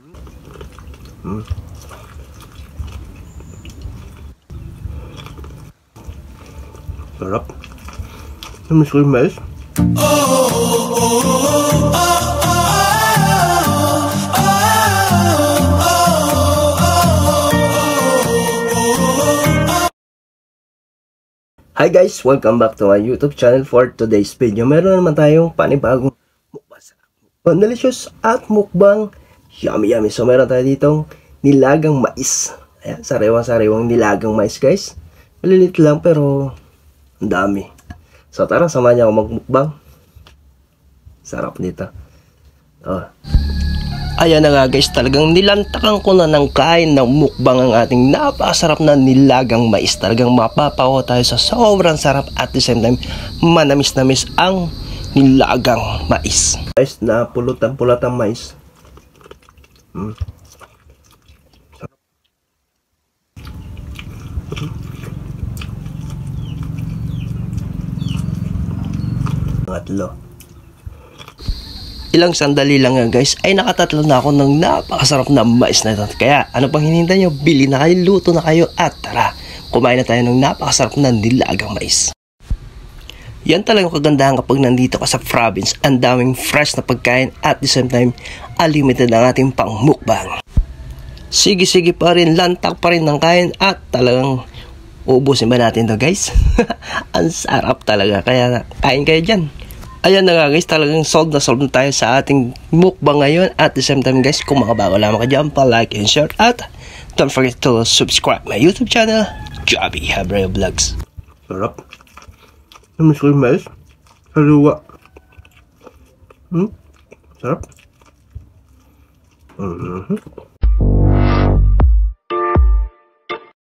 Hmm. Sarap. Namiss ko yung mais. Hi guys! Welcome back to my YouTube channel for today's video. Meron naman tayong panibagong mukbang. Oh, delicious at mukbang yummy yummy. So meron tayo ditong nilagang mais. Ayan, sariwang-sariwang nilagang mais guys. Malilit lang pero ang dami. So tara, samahan niyo ako magmukbang. Sarap nito. Oh. Ayan na nga guys, talagang nilantakan ko na ng kain ng mukbang ang ating napakasarap na nilagang mais. Talagang mapapawa tayo sa sobrang sarap at the same time manamis-namis ang nilagang mais. Guys, na pulutan-pulat ang mais. Hmm. Pangatlo. Ilang sandali lang nga guys ay nakatatlo na ako ng napakasarap na mais na ito. Kaya ano pang hinihintay nyo, bili na kayo, luto na kayo at tara, kumain na tayo ng napakasarap na nilagang mais. Yan talagang kagandahan kapag nandito ka sa province, ang daming fresh na pagkain at the same time, unlimited ang ating pangmukbang. Sige-sige pa rin, lantak pa rin ng kain at talagang ubusin ba natin to guys? ang sarap talaga, kaya kain kayo dyan. Ayan na nga guys, talagang solved na solved na tayo sa ating mukbang ngayon. At the same time guys, kung makabago lamang ka dyan, pa-like and share. At don't forget to subscribe my YouTube channel, Jobby Habreo Vlogs. Sarap. Yung mais. Haluwa. Hmm? Sarap. Mm-hmm.